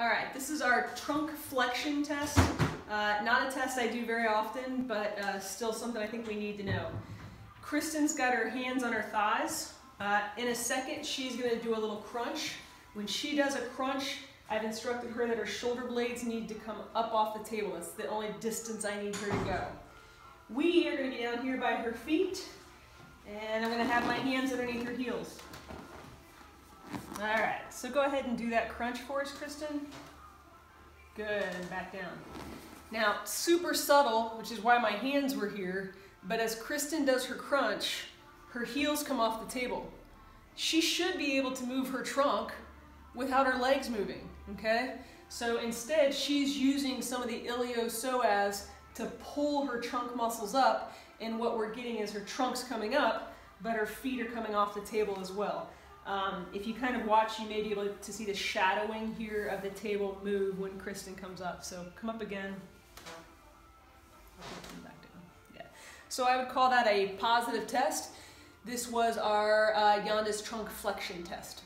All right, this is our trunk flexion test. Uh, not a test I do very often, but uh, still something I think we need to know. Kristen's got her hands on her thighs. Uh, in a second, she's gonna do a little crunch. When she does a crunch, I've instructed her that her shoulder blades need to come up off the table. That's the only distance I need her to go. We are gonna be down here by her feet, and I'm gonna have my hands underneath her heels. So go ahead and do that crunch for us, Kristen. Good, and back down. Now, super subtle, which is why my hands were here, but as Kristen does her crunch, her heels come off the table. She should be able to move her trunk without her legs moving, okay? So instead, she's using some of the iliopsoas to pull her trunk muscles up, and what we're getting is her trunk's coming up, but her feet are coming off the table as well. Um, if you kind of watch, you may be able to see the shadowing here of the table move when Kristen comes up. So come up again. Yeah. So I would call that a positive test. This was our uh, trunk flexion test.